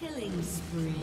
Killing spree.